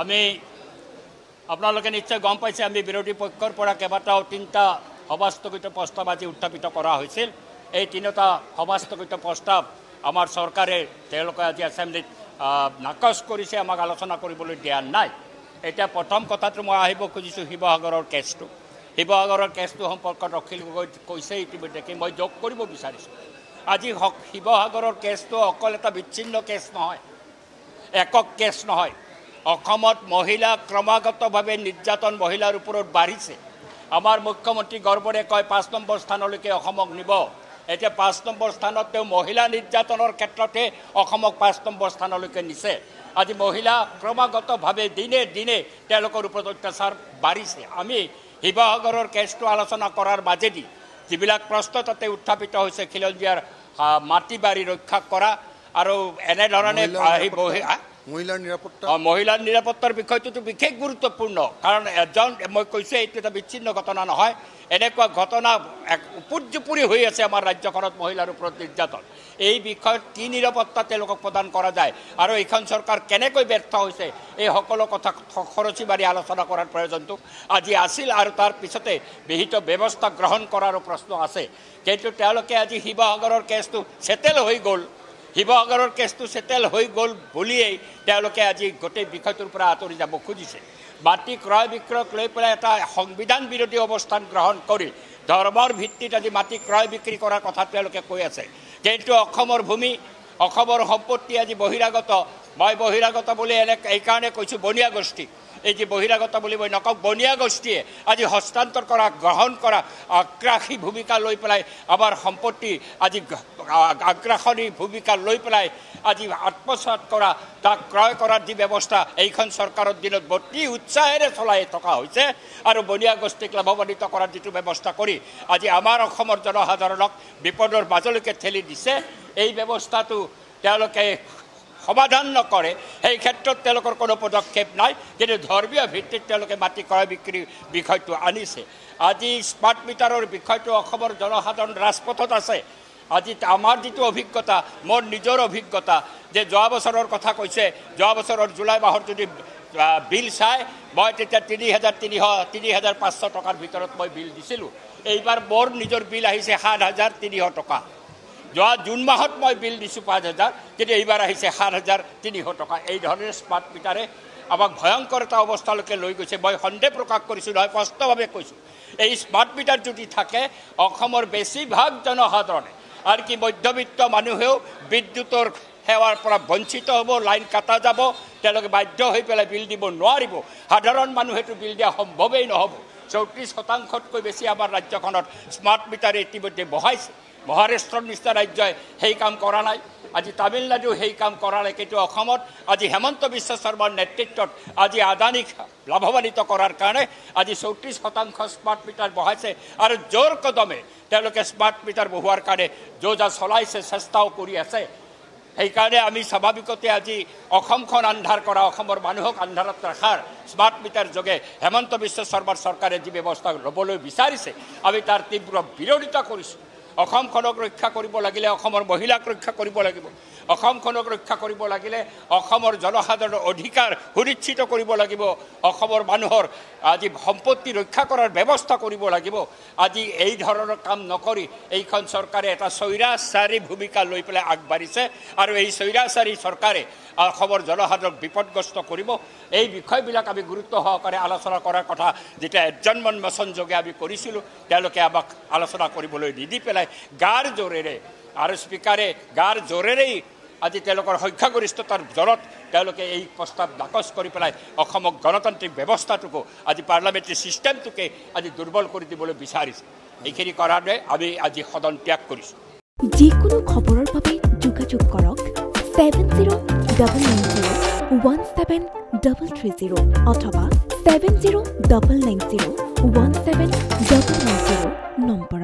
আমি আপোনালোকে নিশ্চয় গম পাইছে আমি বিৰোধী পক্ষৰ পৰা কেইবাটাও তিনিটা সভাস্থগিত প্ৰস্তাৱ আজি উত্থাপিত কৰা হৈছিল। এই তিনিটা সভাস্থগিত প্ৰস্তাৱ আমাৰ চৰকাৰে তেওঁলোকে আজি এছেম্বলিত নাকচ কৰিছে আমাক আলোচনা কৰিবলৈ দিয়া নাই। এতিয়া প্ৰথম কথাটো মই আহিব খুজিছোঁ শিৱসাগৰৰ কেছটো। শিৱসাগৰৰ কেছটো সম্পৰ্কত অখিল গগৈ কৈছে ইতিমধ্যে কি মই যোগ কৰিব বিচাৰিছোঁ। আজি শিৱসাগৰৰ কেছটো অকল এটা বিচ্ছিন্ন কেছ নহয় একক কেছ নহয়। অসমত মহিলা ক্ৰমাগতভাৱে নিৰ্যাতন মহিলাৰ ওপৰত বাঢ়িছে। আমাৰ মুখ্যমন্ত্ৰী গৰ্বৰে কয় পাঁচ নম্বৰ স্থানলৈকে অসমক নিব। এতিয়া পাঁচ নম্বৰ স্থানত তেওঁ মহিলা নিৰ্যাতনৰ ক্ষেত্ৰতে অসমক পাঁচ নম্বৰ স্থানলৈকে নিছে। আজি মহিলা ক্ৰমাগতভাৱে দিনে দিনে তেওঁলোকৰ ওপৰত অত্যাচাৰ বাঢ়িছে। আমি শিৱসাগৰৰ কেছটো আলোচনা কৰাৰ মাজেদি যিবিলাক প্ৰশ্ন তাতে উত্থাপিত হৈছে খিলঞ্জীয়াৰ মাটি বাৰী ৰক্ষা কৰা আৰু এনেধৰণে মহিলাৰ নিৰাপত্তা- অ, মহিলাৰ নিৰাপত্তাৰ বিষয়টোতো বিশেষ গুৰুত্বপূৰ্ণ। কাৰণ এজন মই কৈছোঁ এইটো এটা বিচ্ছিন্ন ঘটনা নহয়। এনেকুৱা ঘটনা এক উপৰ্যুপৰি হৈ আছে আমাৰ ৰাজ্যখনত মহিলাৰ ওপৰত নিৰ্যাতন। এই বিষয়ত কি নিৰাপত্তা তেওঁলোকক প্ৰদান কৰা যায় আৰু এইখন চৰকাৰ কেনেকৈ ব্যৰ্থ হৈছে এই সকলো কথা খৰচি মাৰি আলোচনা কৰাৰ প্ৰয়োজনটো আজি আছিল আৰু তাৰ পিছতে বিহিত ব্যৱস্থা গ্ৰহণ কৰাৰো প্ৰশ্ন আছে। কিন্তু তেওঁলোকে আজি শিৱসাগৰৰ কেছটো ছেটেল হৈ গ'ল। শিৱসাগৰৰ কেছটো ছেটেল হৈ গ'ল বুলিয়েই তেওঁলোকে আজি গোটেই বিষয়টোৰ পৰা আঁতৰি যাব খুজিছে। মাটি ক্ৰয় বিক্ৰয়ক লৈ পেলাই এটা সংবিধান বিৰোধী অৱস্থান গ্ৰহণ কৰি ধৰ্মৰ ভিত্তিত আজি মাটি ক্ৰয় বিক্ৰী কৰাৰ কথা তেওঁলোকে কৈ আছে। কিন্তু অসমৰ ভূমি অসমৰ সম্পত্তি আজি বহিৰাগত। মই বহিৰাগত বুলি এনে এইকাৰণে কৈছোঁ বনিয়া গোষ্ঠী। এই যে বহিৰাগত বুলি মই নকওঁ বনিয়া গোষ্ঠীয়ে আজি হস্তান্তৰ কৰা গ্ৰহণ কৰা আগ্ৰাসী ভূমিকা লৈ পেলাই আমাৰ সম্পত্তি আজি আগ্ৰাসনী ভূমিকা লৈ পেলাই আজি আত্মসাত কৰা তাক ক্ৰয় কৰাৰ যি ব্যৱস্থা এইখন চৰকাৰৰ দিনত অতি উৎসাহেৰে চলাই থকা হৈছে আৰু বনিয়া গোষ্ঠীক লাভৱান্বিত কৰাৰ যিটো ব্যৱস্থা কৰি আজি আমাৰ অসমৰ জনসাধাৰণক বিপদৰ মাজলৈকে ঠেলি দিছে এই ব্যৱস্থাটো তেওঁলোকে সমাধান নকৰে। সেই ক্ষেত্ৰত তেওঁলোকৰ কোনো পদক্ষেপ নাই। কিন্তু ধৰ্মীয় ভিত্তিত তেওঁলোকে মাটি ক্ৰয় বিক্ৰীৰ বিষয়টো আনিছে। আজি স্মাৰ্ট মিটাৰৰ বিষয়টো অসমৰ জনসাধাৰণ ৰাজপথত আছে। আজি আমাৰ যিটো অভিজ্ঞতা মোৰ নিজৰ অভিজ্ঞতা যে যোৱা বছৰৰ কথা কৈছে যোৱা বছৰৰ জুলাই মাহৰ যদি বিল চাই মই তেতিয়া তিনি হাজাৰ তিনিশ তিনি হাজাৰ পাঁচশ টকাৰ ভিতৰত মই বিল দিছিলোঁ। এইবাৰ মোৰ নিজৰ বিল আহিছে সাত হাজাৰ তিনিশ টকা। যোৱা জুন মাহত মই বিল দিছোঁ পাঁচ হাজাৰ কিন্তু এইবাৰ আহিছে সাত হাজাৰ তিনিশ টকা। এই ধৰণে স্মাৰ্ট মিটাৰে আমাক ভয়ংকৰ এটা অৱস্থালৈকে লৈ গৈছে। মই সন্দেহ প্ৰকাশ কৰিছোঁ নহয় স্পষ্টভাৱে কৈছোঁ। এই স্মাৰ্ট মিটাৰ যদি থাকে অসমৰ বেছিভাগ জনসাধাৰণে আৰু কি মধ্যবিত্ত মানুহেও বিদ্যুতৰ সেৱাৰ পৰা বঞ্চিত হ'ব লাইন কাটা যাব তেওঁলোকে বাধ্য হৈ পেলাই বিল দিব নোৱাৰিব। সাধাৰণ মানুহেতো বিল দিয়া সম্ভৱেই নহ'ব। চৌত্ৰিছ শতাংশতকৈ বেছি আমাৰ ৰাজ্যখনত স্মাৰ্ট মিটাৰে ইতিমধ্যে বহাইছে। মহাৰাষ্ট্ৰৰ নিচিনা ৰাজ্যই সেই কাম কৰা নাই। আজি তামিলনাডু সেই কাম কৰা নাই। কিন্তু অসমত আজি হেমন্ত বিশ্ব শৰ্মাৰ নেতৃত্বত আজি আদানীক লাভৱান্বিত কৰাৰ কাৰণে আজি চৌত্ৰিছ শতাংশ স্মাৰ্ট মিটাৰ বহাইছে আৰু জোৰ কদমে তেওঁলোকে স্মাৰ্ট মিটাৰ বহোৱাৰ কাৰণে যো যা চলাইছে চেষ্টাও কৰি আছে। সেইকাৰণে আমি স্বাভাৱিকতে আজি অসমখন আন্ধাৰ কৰা অসমৰ মানুহক আন্ধাৰত ৰখাৰ স্মাৰ্ট মিটাৰ যোগে হেমন্ত বিশ্ব শৰ্মাৰ চৰকাৰে যি ব্যৱস্থা ল'বলৈ বিচাৰিছে আমি তাৰ তীব্ৰ বিৰোধিতা কৰিছোঁ। অসমখনক ৰক্ষা কৰিব লাগিলে অসমৰ মহিলাক ৰক্ষা কৰিব লাগিব। অসমখনক ৰক্ষা কৰিব লাগিলে অসমৰ জনসাধাৰণৰ অধিকাৰ সুনিশ্চিত কৰিব লাগিব। অসমৰ মানুহৰ আজি সম্পত্তি ৰক্ষা কৰাৰ ব্যৱস্থা কৰিব লাগিব। আজি এই ধৰণৰ কাম নকৰি এইখন চৰকাৰে এটা স্বৈৰাচাৰী ভূমিকা লৈ পেলাই আগবাঢ়িছে। আৰু এই স্বৈৰাচাৰী চৰকাৰে অসমৰ জনসাধাৰণক বিপদগ্ৰস্ত কৰিব। এই বিষয়বিলাক আমি গুৰুত্ব সহকাৰে আলোচনা কৰাৰ কথা যেতিয়া এজন মোচন যোগে আমি কৰিছিলোঁ তেওঁলোকে আমাক আলোচনা কৰিবলৈ নিদি পেলাই গাৰ জোৰেৰে আৰু স্পীকাৰে গাৰ জোৰেৰেই আজি তেওঁলোকৰ সংখ্যাগৰিষ্ঠতাৰ জলত তেওঁলোকে এই প্ৰস্তাৱ নাকচ কৰি পেলাই অসমক গণতান্ত্ৰিক ব্যৱস্থাটোকো আজি পাৰ্লামেণ্টাৰী ছিষ্টেমটোকে আজি দুৰ্বল কৰি দিবলৈ বিচাৰিছে। এইখিনি কৰাৰে আমি আজি সদন ত্যাগ কৰিছোঁ। যিকোনো খবৰৰ বাবে যোগাযোগ কৰক seven zero' double nine zero' one seven double three zero' অথবা seven zero' double nine zero' one seven double nine zero' নম্বৰত।